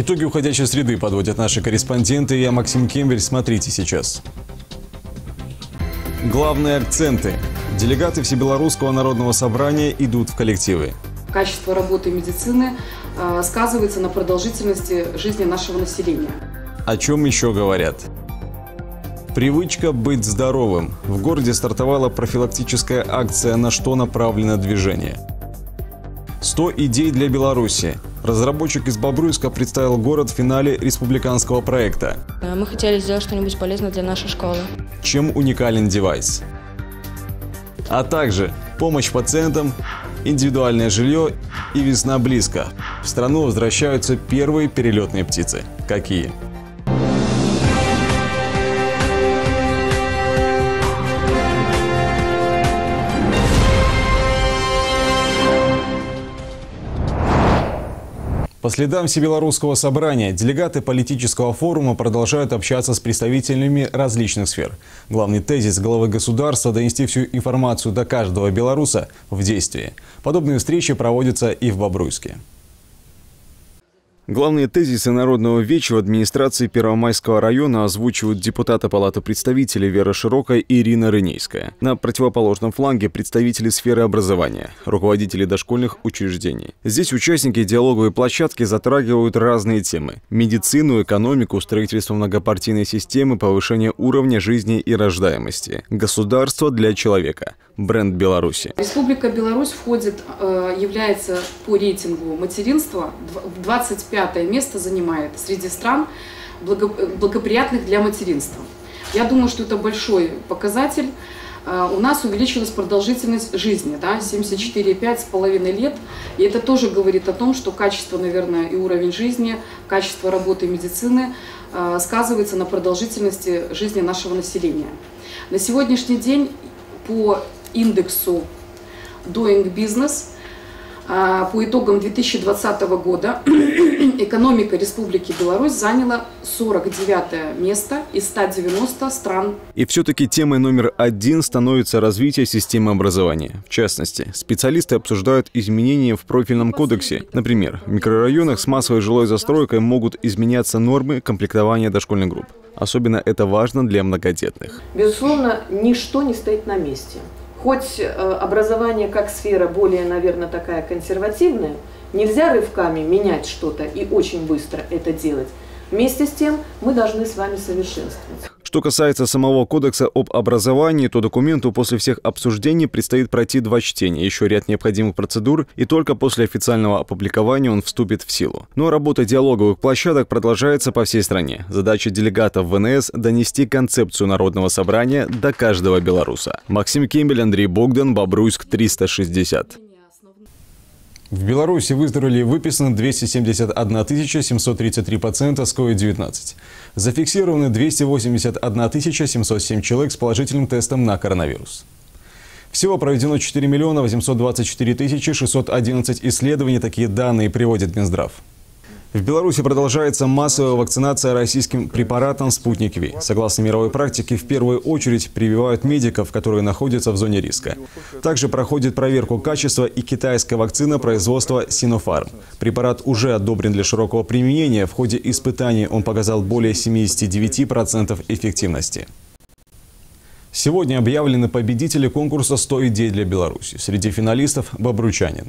Итоги уходящей среды подводят наши корреспонденты. Я Максим Кембель. Смотрите сейчас. Главные акценты. Делегаты Всебелорусского народного собрания идут в коллективы. Качество работы медицины сказывается на продолжительности жизни нашего населения. О чем еще говорят? Привычка быть здоровым. В городе стартовала профилактическая акция «На что направлено движение». 100 идей для Беларуси. Разработчик из Бобруйска представил город в финале республиканского проекта. Мы хотели сделать что-нибудь полезное для нашей школы. Чем уникален девайс? А также помощь пациентам, индивидуальное жилье и весна близко. В страну возвращаются первые перелетные птицы. Какие? По следам Всебелорусского собрания делегаты политического форума продолжают общаться с представителями различных сфер. Главный тезис главы государства – донести всю информацию до каждого белоруса в действии. Подобные встречи проводятся и в Бобруйске. Главные тезисы Народного веча в администрации Первомайского района озвучивают депутаты Палаты представителей Вера Широкая и Ирина Рынейская. На противоположном фланге представители сферы образования, руководители дошкольных учреждений. Здесь участники диалоговой площадки затрагивают разные темы. Медицину, экономику, строительство многопартийной системы, повышение уровня жизни и рождаемости. Государство для человека. Бренд Беларуси. Республика Беларусь входит, э, является по рейтингу материнства в 25 пятое место занимает среди стран, благоприятных для материнства. Я думаю, что это большой показатель. А, у нас увеличилась продолжительность жизни, да, 74,5 с половиной лет. И это тоже говорит о том, что качество, наверное, и уровень жизни, качество работы медицины а, сказывается на продолжительности жизни нашего населения. На сегодняшний день по индексу Doing Business – по итогам 2020 года экономика Республики Беларусь заняла 49 место из 190 стран. И все-таки темой номер один становится развитие системы образования. В частности, специалисты обсуждают изменения в профильном кодексе. Например, в микрорайонах с массовой жилой застройкой могут изменяться нормы комплектования дошкольных групп. Особенно это важно для многодетных. Безусловно, ничто не стоит на месте. Хоть э, образование как сфера более, наверное, такая консервативная, нельзя рывками менять что-то и очень быстро это делать. Вместе с тем мы должны с вами совершенствоваться. Что касается самого кодекса об образовании, то документу после всех обсуждений предстоит пройти два чтения, еще ряд необходимых процедур, и только после официального опубликования он вступит в силу. Но работа диалоговых площадок продолжается по всей стране. Задача делегатов ВНС – донести концепцию Народного собрания до каждого белоруса. Максим Кембель, Андрей Богдан, Бобруйск, 360. В Беларуси выздоровели и выписаны 271 733 пациента с COVID-19. Зафиксированы 281 707 человек с положительным тестом на коронавирус. Всего проведено 4 миллиона 824 611 исследований. Такие данные приводит Минздрав. В Беларуси продолжается массовая вакцинация российским препаратом «Спутник Ви». Согласно мировой практике, в первую очередь прививают медиков, которые находятся в зоне риска. Также проходит проверку качества и китайская вакцина производства «Синофарм». Препарат уже одобрен для широкого применения. В ходе испытаний он показал более 79% эффективности. Сегодня объявлены победители конкурса «100 идей для Беларуси». Среди финалистов – бобручанин.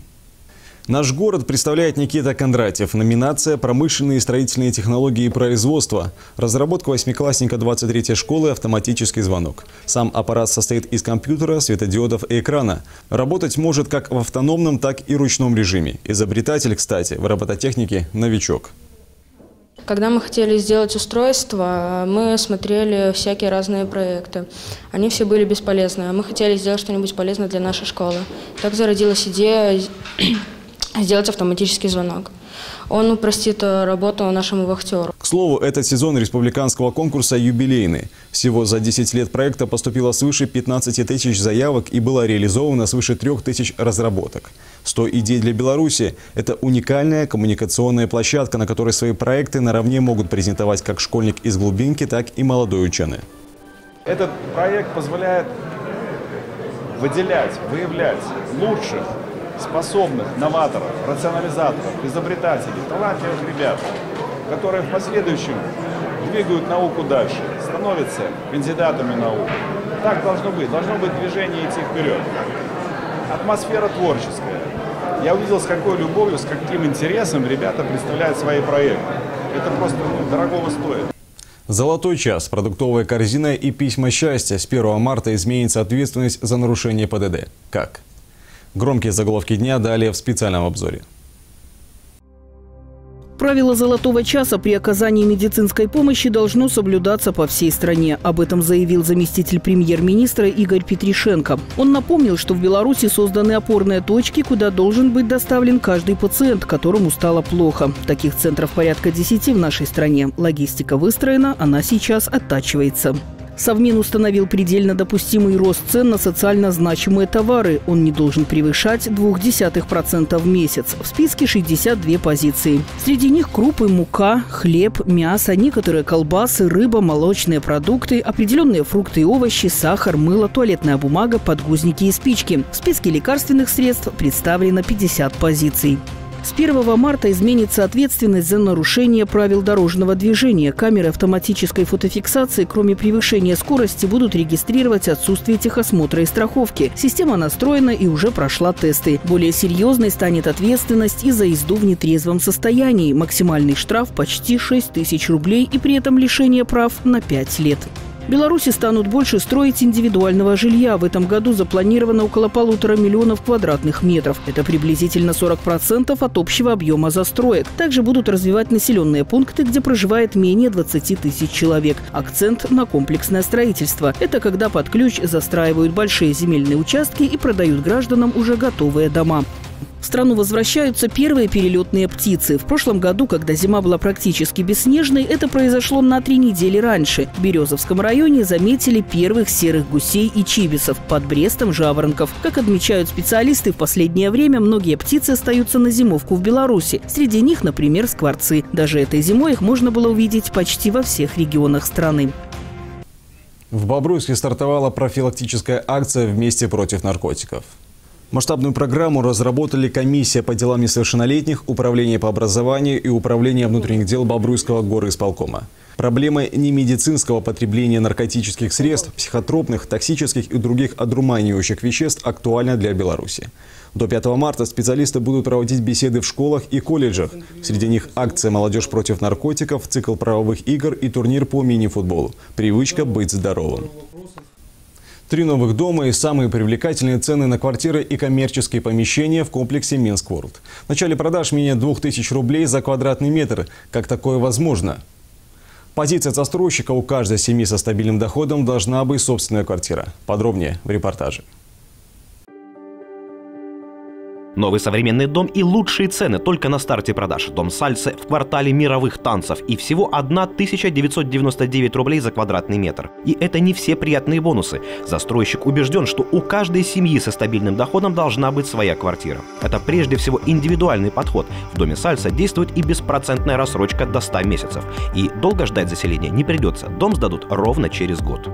Наш город представляет Никита Кондратьев. Номинация «Промышленные и строительные технологии и производства». Разработка восьмиклассника 23-й школы «Автоматический звонок». Сам аппарат состоит из компьютера, светодиодов и экрана. Работать может как в автономном, так и ручном режиме. Изобретатель, кстати, в робототехнике новичок. Когда мы хотели сделать устройство, мы смотрели всякие разные проекты. Они все были бесполезны. Мы хотели сделать что-нибудь полезное для нашей школы. Так зародилась идея сделать автоматический звонок. Он упростит э, работу нашему вахтеру. К слову, этот сезон республиканского конкурса юбилейный. Всего за 10 лет проекта поступило свыше 15 тысяч заявок и было реализовано свыше 3 тысяч разработок. 100 идей для Беларуси – это уникальная коммуникационная площадка, на которой свои проекты наравне могут презентовать как школьник из глубинки, так и молодой ученый. Этот проект позволяет выделять, выявлять лучших способных новаторов, рационализаторов, изобретателей, талантливых ребят, которые в последующем двигают науку дальше, становятся кандидатами наук. Так должно быть. Должно быть движение идти вперед. Атмосфера творческая. Я увидел, с какой любовью, с каким интересом ребята представляют свои проекты. Это просто ну, дорогого стоит. Золотой час, продуктовая корзина и письма счастья. С 1 марта изменится ответственность за нарушение ПДД. Как? Громкие заголовки дня далее в специальном обзоре. Правило золотого часа при оказании медицинской помощи должно соблюдаться по всей стране. Об этом заявил заместитель премьер-министра Игорь Петришенко. Он напомнил, что в Беларуси созданы опорные точки, куда должен быть доставлен каждый пациент, которому стало плохо. Таких центров порядка 10 в нашей стране. Логистика выстроена, она сейчас оттачивается. Совмин установил предельно допустимый рост цен на социально значимые товары. Он не должен превышать 0,2% в месяц. В списке 62 позиции. Среди них крупы, мука, хлеб, мясо, некоторые колбасы, рыба, молочные продукты, определенные фрукты и овощи, сахар, мыло, туалетная бумага, подгузники и спички. В списке лекарственных средств представлено 50 позиций. С 1 марта изменится ответственность за нарушение правил дорожного движения. Камеры автоматической фотофиксации, кроме превышения скорости, будут регистрировать отсутствие техосмотра и страховки. Система настроена и уже прошла тесты. Более серьезной станет ответственность и за езду в нетрезвом состоянии. Максимальный штраф почти 6 тысяч рублей и при этом лишение прав на 5 лет. Беларуси станут больше строить индивидуального жилья. В этом году запланировано около полутора миллионов квадратных метров. Это приблизительно 40% от общего объема застроек. Также будут развивать населенные пункты, где проживает менее 20 тысяч человек. Акцент на комплексное строительство. Это когда под ключ застраивают большие земельные участки и продают гражданам уже готовые дома. В страну возвращаются первые перелетные птицы. В прошлом году, когда зима была практически бесснежной, это произошло на три недели раньше. В Березовском районе заметили первых серых гусей и чибисов, под Брестом – жаворонков. Как отмечают специалисты, в последнее время многие птицы остаются на зимовку в Беларуси. Среди них, например, скворцы. Даже этой зимой их можно было увидеть почти во всех регионах страны. В Бобруйске стартовала профилактическая акция «Вместе против наркотиков». Масштабную программу разработали комиссия по делам несовершеннолетних, управление по образованию и управление внутренних дел Бобруйского горы исполкома. Проблема немедицинского потребления наркотических средств, психотропных, токсических и других одруманивающих веществ актуальна для Беларуси. До 5 марта специалисты будут проводить беседы в школах и колледжах. Среди них акция «Молодежь против наркотиков», цикл правовых игр и турнир по мини-футболу. Привычка быть здоровым. Три новых дома и самые привлекательные цены на квартиры и коммерческие помещения в комплексе Минск Ворлд. В начале продаж менее 2000 рублей за квадратный метр. Как такое возможно? Позиция застройщика у каждой семьи со стабильным доходом должна быть собственная квартира. Подробнее в репортаже. Новый современный дом и лучшие цены только на старте продаж. Дом Сальце в квартале мировых танцев и всего 1999 рублей за квадратный метр. И это не все приятные бонусы. Застройщик убежден, что у каждой семьи со стабильным доходом должна быть своя квартира. Это прежде всего индивидуальный подход. В доме Сальса действует и беспроцентная рассрочка до 100 месяцев. И долго ждать заселения не придется. Дом сдадут ровно через год.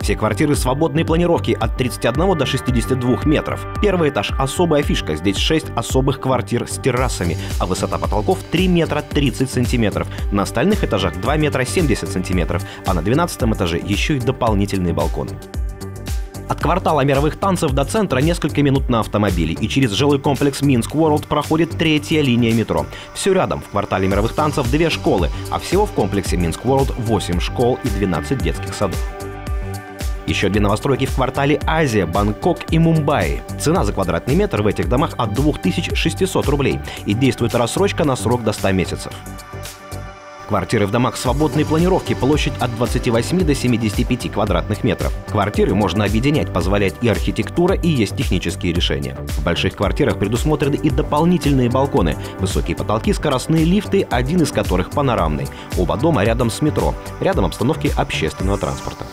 Все квартиры свободной планировки от 31 до 62 метров. Первый этаж – особая фишка. Здесь 6 особых квартир с террасами, а высота потолков 3 метра 30 сантиметров. На остальных этажах 2 метра 70 сантиметров, а на 12 этаже еще и дополнительные балконы. От квартала мировых танцев до центра несколько минут на автомобиле, и через жилой комплекс Минск World проходит третья линия метро. Все рядом, в квартале мировых танцев две школы, а всего в комплексе Минск World 8 школ и 12 детских садов. Еще две новостройки в квартале Азия, Бангкок и Мумбаи. Цена за квадратный метр в этих домах от 2600 рублей и действует рассрочка на срок до 100 месяцев. Квартиры в домах свободной планировки, площадь от 28 до 75 квадратных метров. Квартиры можно объединять, позволяет и архитектура, и есть технические решения. В больших квартирах предусмотрены и дополнительные балконы, высокие потолки, скоростные лифты, один из которых панорамный. Оба дома рядом с метро, рядом обстановки общественного транспорта.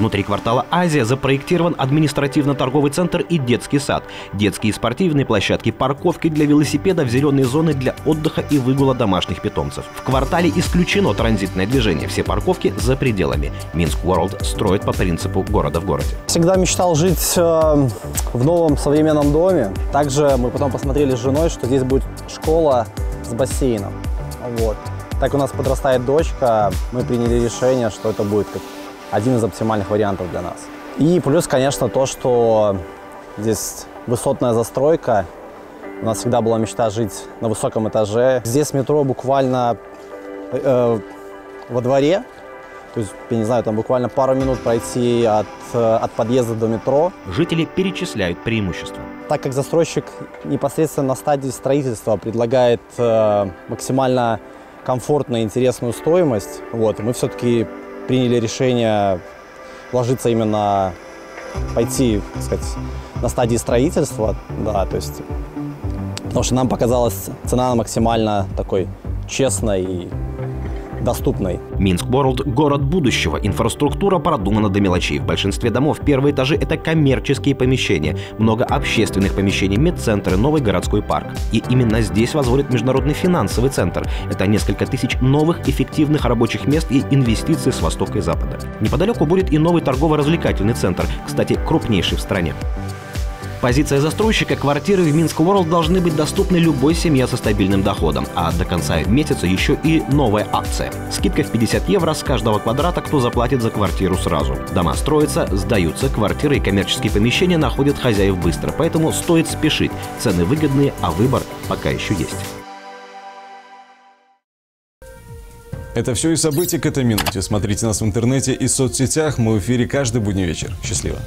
Внутри квартала Азия запроектирован административно-торговый центр и детский сад, детские и спортивные площадки, парковки для велосипедов, зеленые зоны для отдыха и выгула домашних питомцев. В квартале исключено транзитное движение, все парковки за пределами. Минск World строит по принципу города в городе. Всегда мечтал жить э, в новом современном доме. Также мы потом посмотрели с женой, что здесь будет школа с бассейном. Вот. Так у нас подрастает дочка, мы приняли решение, что это будет как один из оптимальных вариантов для нас. И плюс, конечно, то, что здесь высотная застройка. У нас всегда была мечта жить на высоком этаже. Здесь метро буквально э, во дворе. То есть, я не знаю, там буквально пару минут пройти от, э, от подъезда до метро. Жители перечисляют преимущества. Так как застройщик непосредственно на стадии строительства предлагает э, максимально комфортную и интересную стоимость, вот, мы все-таки приняли решение вложиться именно, пойти, так сказать, на стадии строительства, да, то есть, потому что нам показалась цена максимально такой честной и доступной. Минск Ворлд – город будущего. Инфраструктура продумана до мелочей. В большинстве домов первые этажи – это коммерческие помещения. Много общественных помещений, медцентры, новый городской парк. И именно здесь возводят Международный финансовый центр. Это несколько тысяч новых эффективных рабочих мест и инвестиций с востока и запада. Неподалеку будет и новый торгово-развлекательный центр, кстати, крупнейший в стране. Позиция застройщика квартиры в Минск World должны быть доступны любой семье со стабильным доходом, а до конца месяца еще и новая акция. Скидка в 50 евро с каждого квадрата, кто заплатит за квартиру сразу. Дома строятся, сдаются, квартиры и коммерческие помещения находят хозяев быстро, поэтому стоит спешить. Цены выгодные, а выбор пока еще есть. Это все и события к этой минуте. Смотрите нас в интернете и соцсетях. Мы в эфире каждый будний вечер. Счастливо.